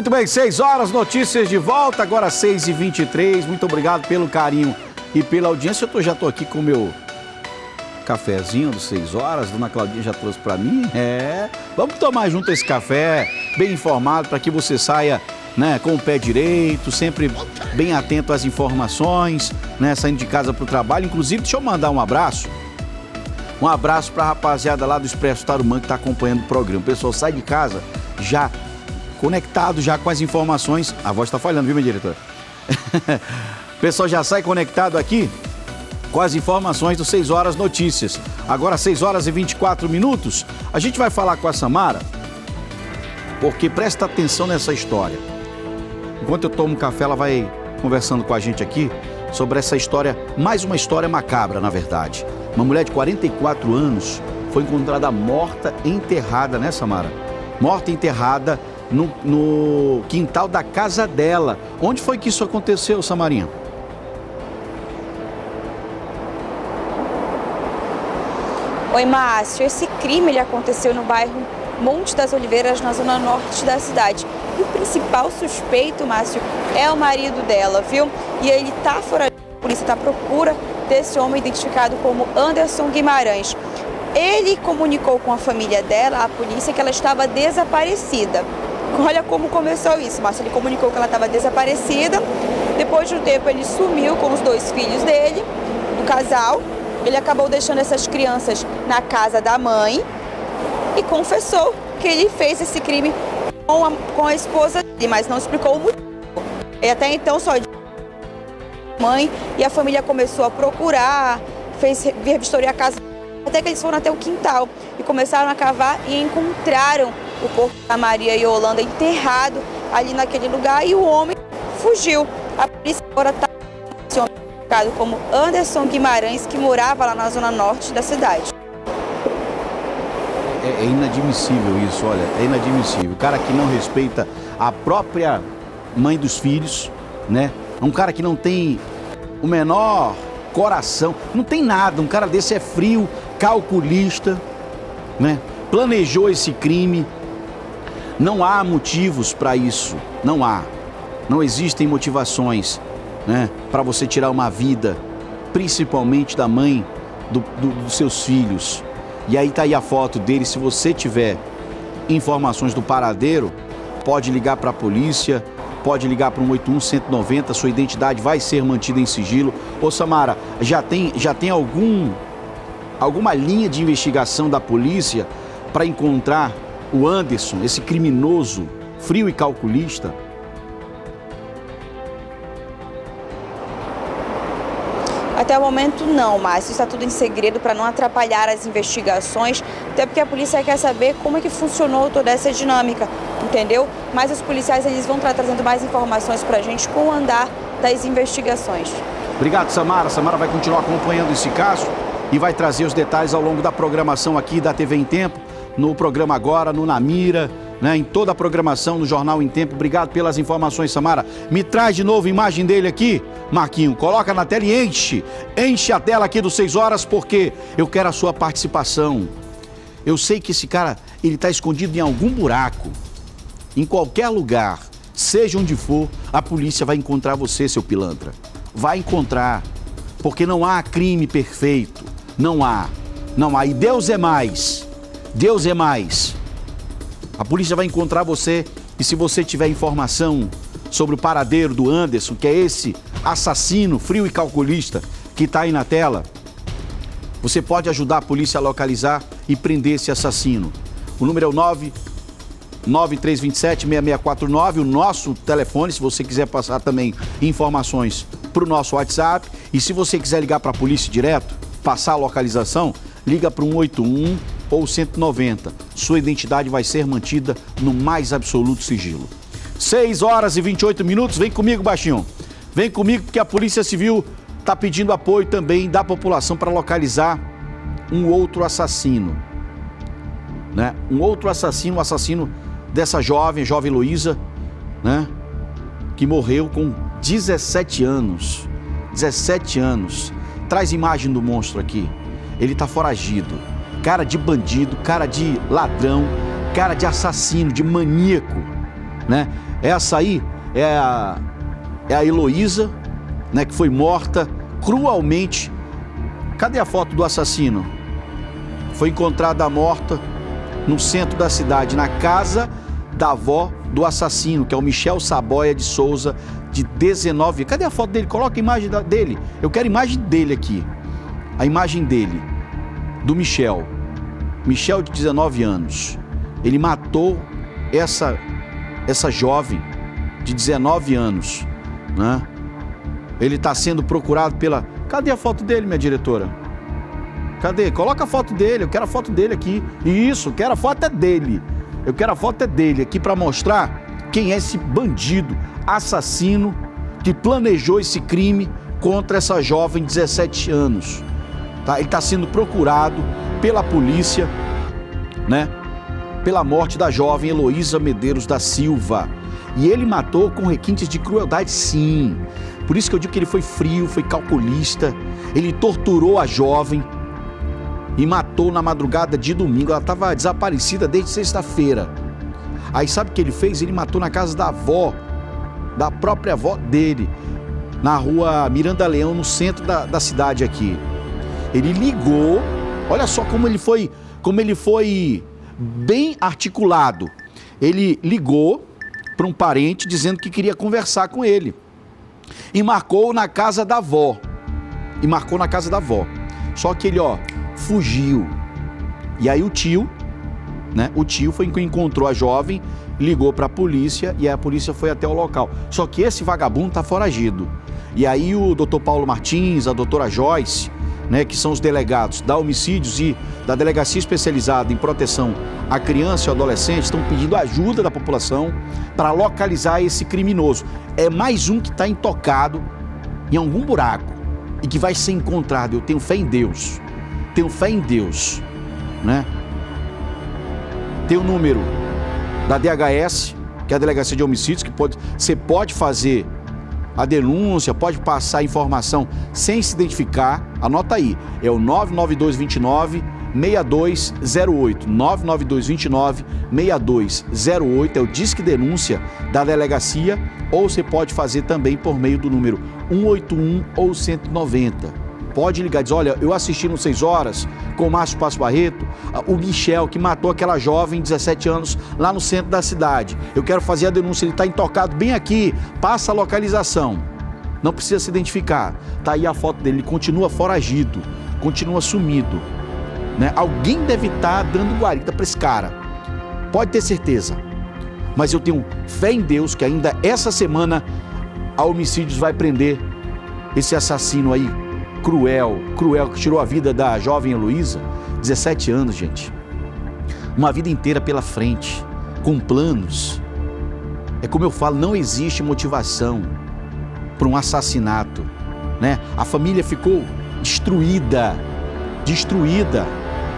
Muito bem, 6 horas, notícias de volta, agora 6 e 23 Muito obrigado pelo carinho e pela audiência. Eu tô, já estou aqui com o meu cafezinho dos 6 horas, Dona Claudinha já trouxe para mim. É, vamos tomar junto esse café, bem informado, para que você saia né, com o pé direito, sempre bem atento às informações, né, saindo de casa para o trabalho. Inclusive, deixa eu mandar um abraço. Um abraço para a rapaziada lá do Expresso Tarumã que está acompanhando o programa. O pessoal sai de casa já conectado já com as informações. A voz está falhando, viu, meu diretor? o pessoal já sai conectado aqui com as informações do 6 Horas Notícias. Agora, 6 horas e 24 minutos, a gente vai falar com a Samara, porque presta atenção nessa história. Enquanto eu tomo café, ela vai conversando com a gente aqui sobre essa história, mais uma história macabra, na verdade. Uma mulher de 44 anos foi encontrada morta, enterrada, né, Samara? Morta, enterrada no, no quintal da casa dela. Onde foi que isso aconteceu, Samarinha? Oi, Márcio. Esse crime ele aconteceu no bairro Monte das Oliveiras, na zona norte da cidade. E o principal suspeito, Márcio, é o marido dela, viu? E ele tá fora. A polícia está à procura desse homem identificado como Anderson Guimarães. Ele comunicou com a família dela, a polícia, que ela estava desaparecida. Olha como começou isso, Márcio. Ele comunicou que ela estava desaparecida. Depois de um tempo, ele sumiu com os dois filhos dele, do casal. Ele acabou deixando essas crianças na casa da mãe e confessou que ele fez esse crime com a, com a esposa dele, mas não explicou o motivo. E até então só mãe e a família começou a procurar, fez vir a casa, até que eles foram até o quintal e começaram a cavar e encontraram o corpo da Maria e Holanda enterrado ali naquele lugar e o homem fugiu. A polícia agora está identificado como Anderson Guimarães, que morava lá na zona norte da cidade. É, é inadmissível isso, olha, é inadmissível. O cara que não respeita a própria mãe dos filhos, né? Um cara que não tem o menor coração, não tem nada. Um cara desse é frio, calculista, né? Planejou esse crime. Não há motivos para isso, não há. Não existem motivações, né, para você tirar uma vida, principalmente da mãe do, do, dos seus filhos. E aí tá aí a foto dele. Se você tiver informações do paradeiro, pode ligar para a polícia, pode ligar para um 81 190, sua identidade vai ser mantida em sigilo. Ô Samara, já tem, já tem algum alguma linha de investigação da polícia para encontrar o Anderson, esse criminoso frio e calculista? Até o momento não, Márcio. Está tudo em segredo para não atrapalhar as investigações, até porque a polícia quer saber como é que funcionou toda essa dinâmica, entendeu? Mas os policiais eles vão estar trazendo mais informações para a gente com o andar das investigações. Obrigado, Samara. Samara vai continuar acompanhando esse caso e vai trazer os detalhes ao longo da programação aqui da TV em Tempo, no programa agora, no Namira, né, em toda a programação no Jornal em Tempo. Obrigado pelas informações, Samara. Me traz de novo a imagem dele aqui, Marquinho. Coloca na tela e enche. Enche a tela aqui dos 6 horas, porque eu quero a sua participação. Eu sei que esse cara, ele está escondido em algum buraco, em qualquer lugar, seja onde for, a polícia vai encontrar você, seu pilantra. Vai encontrar, porque não há crime perfeito. Não há. Não há. E Deus é mais. Deus é mais. A polícia vai encontrar você e se você tiver informação sobre o paradeiro do Anderson, que é esse assassino frio e calculista que está aí na tela, você pode ajudar a polícia a localizar e prender esse assassino. O número é o 9 9327-6649, o nosso telefone, se você quiser passar também informações para o nosso WhatsApp. E se você quiser ligar para a polícia direto, passar a localização, liga para o 181 ou 190. Sua identidade vai ser mantida no mais absoluto sigilo. 6 horas e 28 minutos. Vem comigo, baixinho. Vem comigo porque a Polícia Civil está pedindo apoio também da população para localizar um outro assassino. Né? Um outro assassino, um assassino dessa jovem, jovem Luísa, né? Que morreu com 17 anos. 17 anos. Traz imagem do monstro aqui. Ele está foragido cara de bandido, cara de ladrão, cara de assassino, de maníaco, né? Essa aí é a, é a Heloísa, né, que foi morta cruelmente. Cadê a foto do assassino? Foi encontrada morta no centro da cidade, na casa da avó do assassino, que é o Michel Saboia de Souza, de 19 Cadê a foto dele? Coloca a imagem dele. Eu quero a imagem dele aqui. A imagem dele, do Michel. Michel, de 19 anos. Ele matou essa, essa jovem de 19 anos. Né? Ele está sendo procurado pela. Cadê a foto dele, minha diretora? Cadê? Coloca a foto dele, eu quero a foto dele aqui. Isso, eu quero a foto é dele. Eu quero a foto é dele aqui para mostrar quem é esse bandido, assassino que planejou esse crime contra essa jovem de 17 anos. Tá? Ele está sendo procurado pela polícia, né? Pela morte da jovem Heloísa Medeiros da Silva. E ele matou com requintes de crueldade, sim. Por isso que eu digo que ele foi frio, foi calculista. Ele torturou a jovem e matou na madrugada de domingo. Ela estava desaparecida desde sexta-feira. Aí sabe o que ele fez? Ele matou na casa da avó, da própria avó dele, na rua Miranda Leão, no centro da, da cidade aqui. Ele ligou, olha só como ele foi, como ele foi bem articulado. Ele ligou para um parente dizendo que queria conversar com ele. E marcou na casa da avó. E marcou na casa da avó. Só que ele, ó, fugiu. E aí o tio, né? O tio foi quem encontrou a jovem, ligou para a polícia e a polícia foi até o local. Só que esse vagabundo tá foragido. E aí o doutor Paulo Martins, a doutora Joyce, né, que são os delegados da homicídios e da delegacia especializada em proteção à criança e ao adolescente, estão pedindo ajuda da população para localizar esse criminoso. É mais um que está intocado em algum buraco e que vai ser encontrado. Eu tenho fé em Deus. Tenho fé em Deus, né? Tem o número da DHS, que é a Delegacia de Homicídios, que pode, você pode fazer a denúncia, pode passar informação sem se identificar. Anota aí, é o 99229 6208. 99229 6208 é o Disque Denúncia da delegacia, ou você pode fazer também por meio do número 181 ou 190 pode ligar, diz, olha, eu assisti no 6 horas com o Márcio Passo Barreto, o Michel, que matou aquela jovem de 17 anos lá no centro da cidade. Eu quero fazer a denúncia, ele está intocado bem aqui, passa a localização. Não precisa se identificar. Tá aí a foto dele, ele continua foragido, continua sumido. Né? Alguém deve estar tá dando guarida para esse cara. Pode ter certeza. Mas eu tenho fé em Deus que ainda essa semana a Homicídios vai prender esse assassino aí cruel, cruel, que tirou a vida da jovem Heloísa, 17 anos, gente. Uma vida inteira pela frente, com planos. É como eu falo, não existe motivação para um assassinato, né? A família ficou destruída, destruída.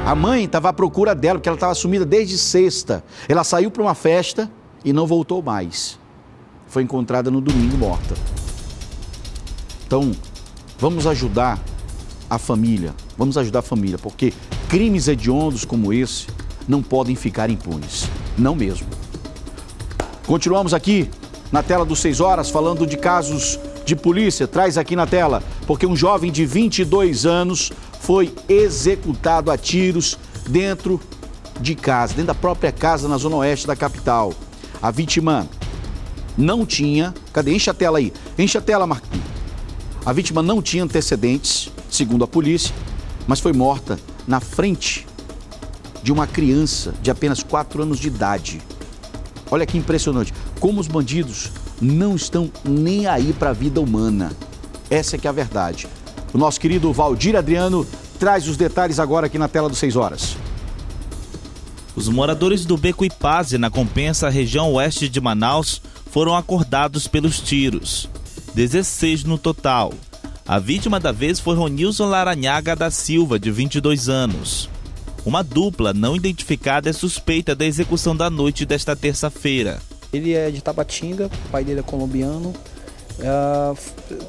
A mãe estava à procura dela, porque ela estava sumida desde sexta. Ela saiu para uma festa e não voltou mais. Foi encontrada no domingo morta. Então, Vamos ajudar a família, vamos ajudar a família, porque crimes hediondos como esse não podem ficar impunes, não mesmo. Continuamos aqui na tela dos 6 horas falando de casos de polícia, traz aqui na tela, porque um jovem de 22 anos foi executado a tiros dentro de casa, dentro da própria casa na zona oeste da capital. A vítima não tinha, cadê? Enche a tela aí, enche a tela, Marquinhos. A vítima não tinha antecedentes, segundo a polícia, mas foi morta na frente de uma criança de apenas 4 anos de idade. Olha que impressionante, como os bandidos não estão nem aí para a vida humana. Essa é que é a verdade. O nosso querido Valdir Adriano traz os detalhes agora aqui na tela do 6 horas. Os moradores do Beco Ipaze, na Compensa, região oeste de Manaus, foram acordados pelos tiros. 16 no total. A vítima da vez foi Ronilson Laranhaga da Silva, de 22 anos. Uma dupla não identificada é suspeita da execução da noite desta terça-feira. Ele é de Tabatinga, o pai dele é colombiano. É,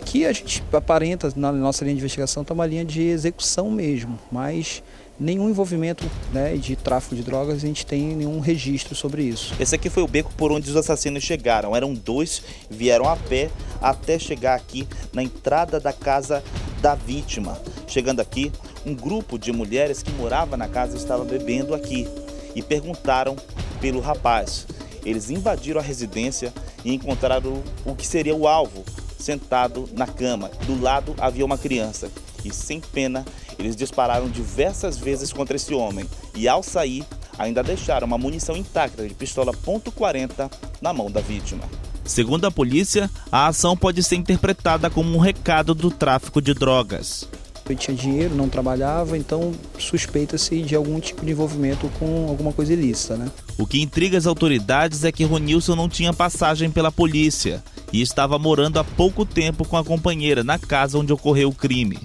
que a gente aparenta na nossa linha de investigação está uma linha de execução mesmo, mas nenhum envolvimento né, de tráfico de drogas, a gente tem nenhum registro sobre isso. Esse aqui foi o beco por onde os assassinos chegaram. Eram dois, vieram a pé até chegar aqui na entrada da casa da vítima. Chegando aqui, um grupo de mulheres que morava na casa estava bebendo aqui e perguntaram pelo rapaz. Eles invadiram a residência e encontraram o que seria o alvo, sentado na cama. Do lado havia uma criança. E sem pena, eles dispararam diversas vezes contra esse homem. E ao sair, ainda deixaram uma munição intacta de pistola .40 na mão da vítima. Segundo a polícia, a ação pode ser interpretada como um recado do tráfico de drogas. Ele tinha dinheiro, não trabalhava, então suspeita-se de algum tipo de envolvimento com alguma coisa ilícita, né? O que intriga as autoridades é que Ronilson não tinha passagem pela polícia e estava morando há pouco tempo com a companheira na casa onde ocorreu o crime.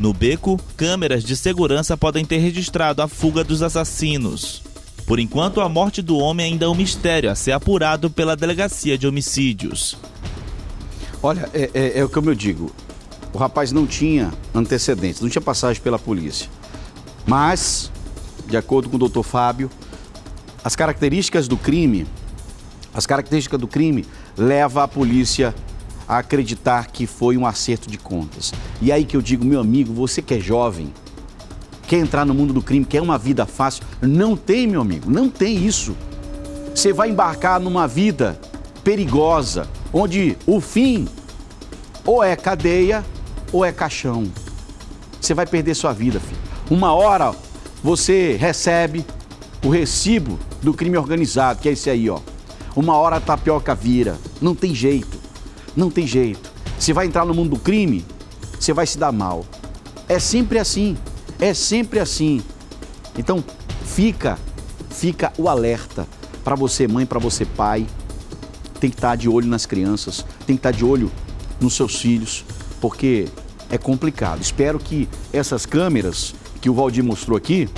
No beco, câmeras de segurança podem ter registrado a fuga dos assassinos. Por enquanto, a morte do homem ainda é um mistério a ser apurado pela delegacia de homicídios. Olha, é, é, é o que eu digo. O rapaz não tinha antecedentes, não tinha passagem pela polícia. Mas, de acordo com o doutor Fábio, as características do crime, as características do crime leva a polícia a acreditar que foi um acerto de contas. E aí que eu digo, meu amigo, você que é jovem, quer entrar no mundo do crime, quer uma vida fácil, não tem, meu amigo, não tem isso. Você vai embarcar numa vida perigosa, onde o fim ou é cadeia ou é caixão. Você vai perder sua vida, filho. Uma hora você recebe o recibo do crime organizado, que é esse aí, ó. Uma hora a tapioca vira. Não tem jeito. Não tem jeito. Você vai entrar no mundo do crime, você vai se dar mal. É sempre assim. É sempre assim. Então, fica, fica o alerta para você, mãe, para você, pai. Tem que estar de olho nas crianças, tem que estar de olho nos seus filhos, porque é complicado. Espero que essas câmeras que o Valdir mostrou aqui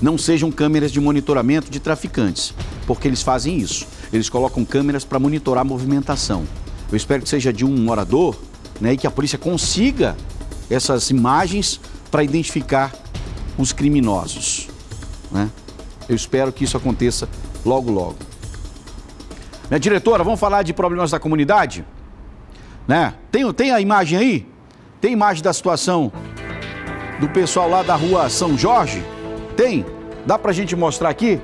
não sejam câmeras de monitoramento de traficantes, porque eles fazem isso. Eles colocam câmeras para monitorar a movimentação. Eu espero que seja de um morador né, e que a polícia consiga essas imagens para identificar os criminosos. Né? Eu espero que isso aconteça logo, logo. Minha diretora, vamos falar de problemas da comunidade? Né? Tem, tem a imagem aí? Tem imagem da situação do pessoal lá da rua São Jorge? Tem? Dá pra gente mostrar aqui?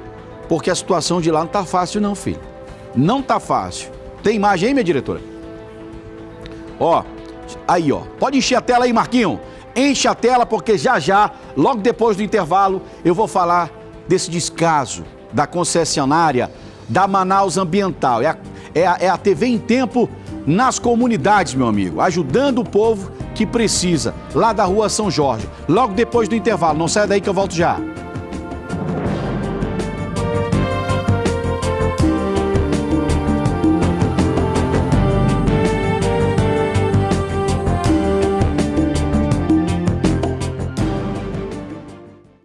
Porque a situação de lá não tá fácil não, filho. Não tá fácil. Tem imagem aí, minha diretora? Ó, aí ó. Pode encher a tela aí, Marquinho. Enche a tela porque já já, logo depois do intervalo, eu vou falar desse descaso da concessionária da Manaus Ambiental. É a, é a, é a TV em tempo nas comunidades, meu amigo, ajudando o povo que precisa, lá da rua São Jorge. Logo depois do intervalo. Não sai daí que eu volto já.